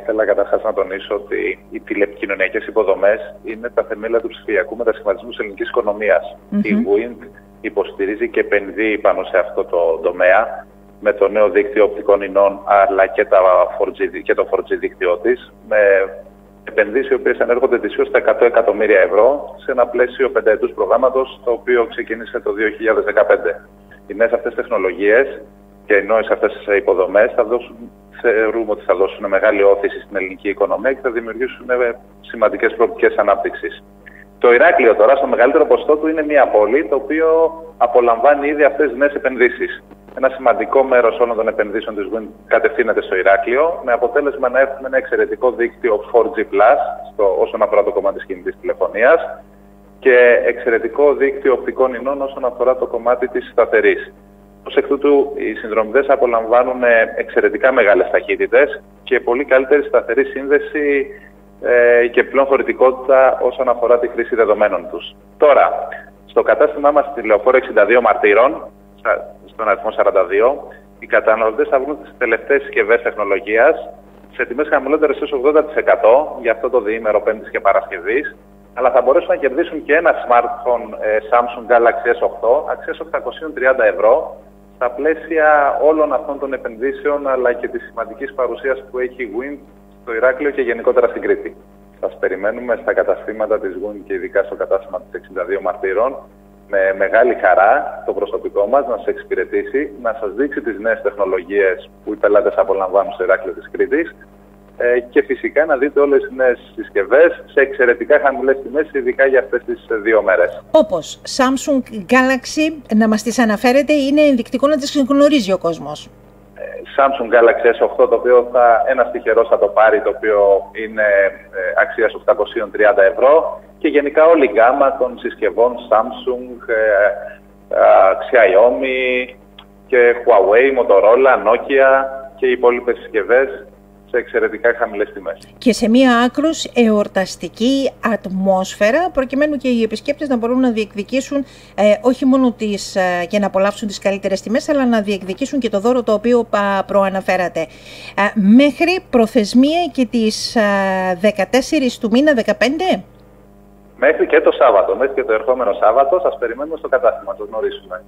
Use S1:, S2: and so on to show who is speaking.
S1: Ήθελα καταρχάς να τονίσω ότι οι τηλεπικοινωνιακές υποδομές είναι τα θεμέλια του ψηφιακού μετασχηματισμού της ελληνικής Η WIND υποστηρίζει και επενδύει πάνω σε αυτό το τομέα με το νέο δίκτυο οπτικών ινών αλλά και, τα 4G, και το 4G δίκτυό της, με επενδύσεις οι οποίες ανέρχονται ετησίω στα 100 εκατομμύρια ευρώ σε ένα πλαίσιο πενταετούς προγράμματος το οποίο ξεκίνησε το 2015. Οι νέες αυτές τεχνολογίες και οι νέε αυτές υποδομές θα δώσουν, θεωρούμε ότι θα δώσουν μεγάλη όθηση στην ελληνική οικονομία και θα δημιουργήσουν σημαντικές προοπτικές ανάπτυξης. Το Ηράκλειο τώρα, στο μεγαλύτερο ποστό του, είναι μια πόλη το οποίο απολαμβάνει ήδη αυτές τις νέες επενδύσεις. Ένα σημαντικό μέρος όλων των επενδύσεων της WIND κατευθύνεται στο Ηράκλειο, με αποτέλεσμα να έχουμε ένα εξαιρετικό δίκτυο 4G, στο, όσον αφορά το κομμάτι της κινητής τηλεφωνίας και εξαιρετικό δίκτυο οπτικών ινών όσον αφορά το κομμάτι της σταθερής. Ω εκ τούτου, οι συνδρομητές απολαμβάνουν εξαιρετικά μεγάλες ταχύτητες και πολύ καλύτερη σταθερή σύνδεση ε, και πλέον χωρητικότητα όσον αφορά τη χρήση δεδομένων τους. Τώρα, στο κατάστημά μας στη Λεωφόρο 62 Μαρτύρων, στον αριθμό 42, οι καταναλωτές θα βρουν τις τελευταίες συσκευές τεχνολογίας σε τιμές χαμηλότερες έως 80% για αυτό το διήμερο Πέμπτης και Παρασκευής, αλλά θα μπορέσουν να κερδίσουν και ένα smartphone ε, Samsung Galaxy S8 αξίας 830 ευρώ στα πλαίσια όλων αυτών των επενδύσεων αλλά και της σημαντικής παρουσίας που έχει η Wind στο Ηράκλειο και γενικότερα στην Κρήτη. Σας περιμένουμε στα καταστήματα της Wind και ειδικά στο κατάστημα της 62 Μαρτύρων με μεγάλη χαρά το προσωπικό μας να σας εξυπηρετήσει, να σας δείξει τις νέες τεχνολογίες που οι πελάτες απολαμβάνουν στο Ηράκλειο της Κρήτης ε, και φυσικά να δείτε όλες τις νέες συσκευές σε εξαιρετικά χαμηλές τιμές, ειδικά για αυτές τις δύο μέρες.
S2: Όπως Samsung Galaxy, να μας τις αναφέρετε, είναι ενδεικτικό να τις γνωρίζει ο κόσμος.
S1: Ε, Samsung Galaxy S8, το οποίο θα, ένας τυχερός θα το πάρει, το οποίο είναι ε, αξίας 830 ευρώ και γενικά όλη η γκάμα των συσκευών Samsung, ε, ε, Xiaomi και Huawei, Motorola, Nokia και οι υπόλοιπες συσκευές σε εξαιρετικά χαμηλές τιμές.
S2: Και σε μία άκρος εορταστική ατμόσφαιρα, προκειμένου και οι επισκέπτες να μπορούν να διεκδικήσουν ε, όχι μόνο τις, ε, για να απολαύσουν τις καλύτερες τιμές, αλλά να διεκδικήσουν και το δώρο το οποίο πα, προαναφέρατε. Ε, μέχρι προθεσμία και τις 14 του μήνα, 15.
S1: Μέχρι και το Σάββατο, μέχρι και το ερχόμενο Σάββατο, σας περιμένουμε στο κατάστημα, το γνωρίσουμε.